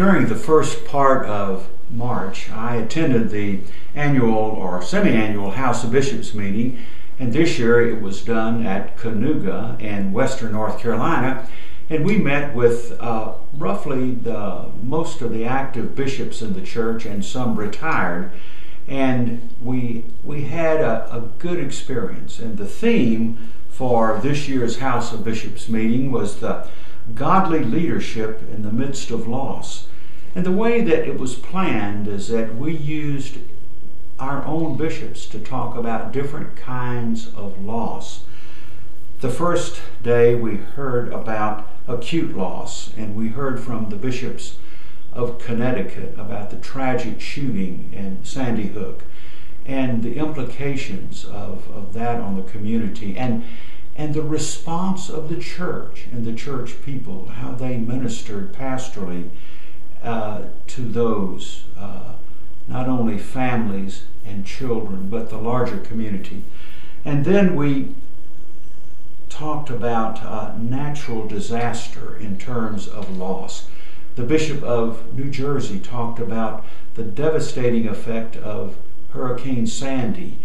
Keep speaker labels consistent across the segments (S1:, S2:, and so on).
S1: During the first part of March, I attended the annual or semi-annual House of Bishops meeting, and this year it was done at Kanuga in western North Carolina, and we met with uh, roughly the, most of the active bishops in the church and some retired, and we we had a, a good experience. And the theme for this year's House of Bishops meeting was the godly leadership in the midst of loss. And the way that it was planned is that we used our own bishops to talk about different kinds of loss. The first day we heard about acute loss, and we heard from the bishops of Connecticut about the tragic shooting in Sandy Hook and the implications of, of that on the community and and the response of the church and the church people, how they ministered pastorally uh, to those, uh, not only families and children, but the larger community. And then we talked about uh, natural disaster in terms of loss. The Bishop of New Jersey talked about the devastating effect of Hurricane Sandy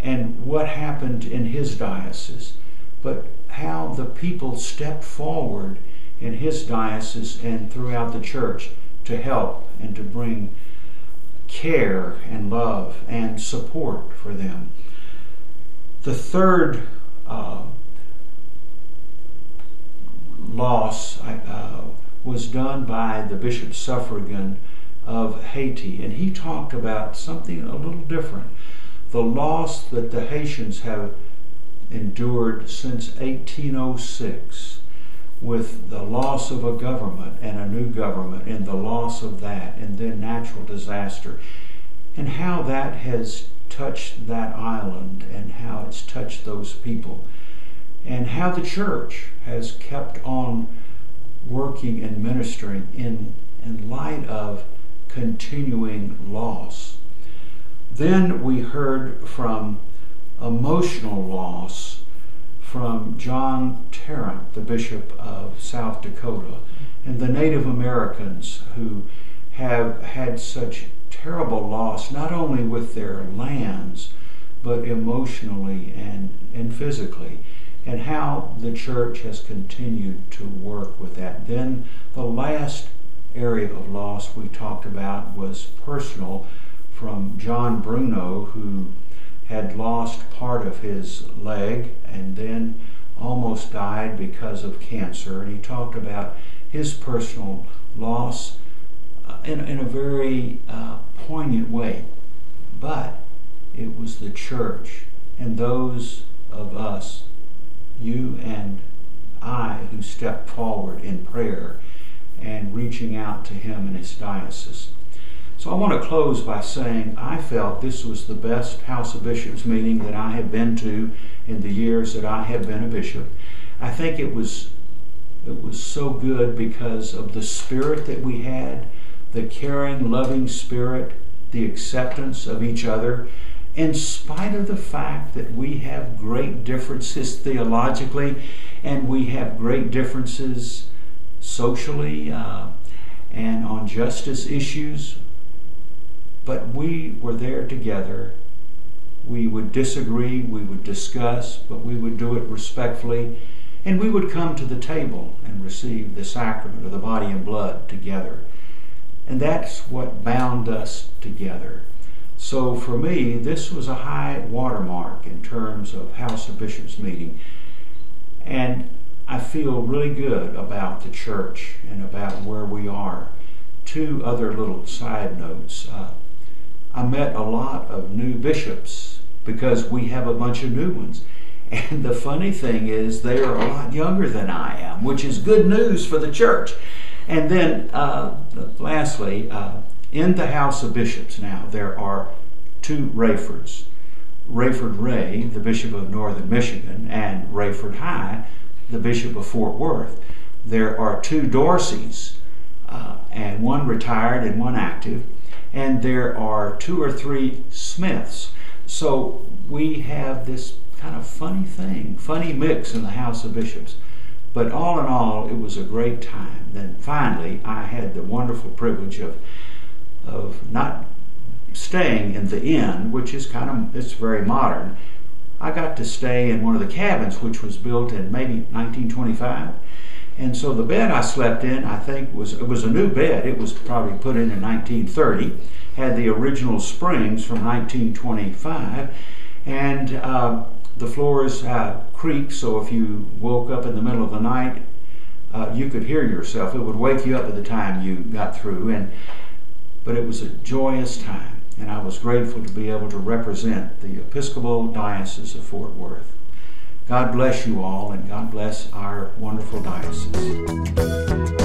S1: and what happened in his diocese, but how the people stepped forward in his diocese and throughout the church to help and to bring care and love and support for them. The third uh, loss uh, was done by the Bishop Suffragan of Haiti, and he talked about something a little different. The loss that the Haitians have endured since 1806 with the loss of a government and a new government and the loss of that and then natural disaster and how that has touched that island and how it's touched those people and how the church has kept on working and ministering in, in light of continuing loss. Then we heard from emotional loss from John Tarrant, the Bishop of South Dakota, and the Native Americans who have had such terrible loss, not only with their lands, but emotionally and, and physically, and how the church has continued to work with that. Then the last area of loss we talked about was personal from Jon Bruno, who had lost part of his leg and then almost died because of cancer. And he talked about his personal loss uh, in, in a very uh, poignant way. But it was the church and those of us, you and I, who stepped forward in prayer and reaching out to him in his diocese. So I want to close by saying I felt this was the best House of Bishops meeting that I have been to in the years that I have been a bishop. I think it was it was so good because of the spirit that we had, the caring, loving spirit, the acceptance of each other, in spite of the fact that we have great differences theologically and we have great differences socially uh, and on justice issues but we were there together. We would disagree, we would discuss, but we would do it respectfully, and we would come to the table and receive the sacrament of the body and blood together. And that's what bound us together. So for me, this was a high watermark in terms of House of Bishops meeting. And I feel really good about the church and about where we are. Two other little side notes. Uh, I met a lot of new bishops because we have a bunch of new ones. And the funny thing is, they are a lot younger than I am, which is good news for the church. And then, uh, lastly, uh, in the House of Bishops now, there are two Rayfords Rayford Ray, the Bishop of Northern Michigan, and Rayford High, the Bishop of Fort Worth. There are two Dorseys, uh, and one retired and one active and there are two or three Smiths. So we have this kind of funny thing, funny mix in the House of Bishops. But all in all, it was a great time. Then finally, I had the wonderful privilege of, of not staying in the inn, which is kind of, it's very modern. I got to stay in one of the cabins, which was built in maybe 1925. And so the bed I slept in, I think, was it was a new bed. It was probably put in in 1930. Had the original springs from 1925, and uh, the floors uh, creaked. So if you woke up in the middle of the night, uh, you could hear yourself. It would wake you up by the time you got through. And but it was a joyous time, and I was grateful to be able to represent the Episcopal Diocese of Fort Worth. God bless you all, and God bless our wonderful diocese.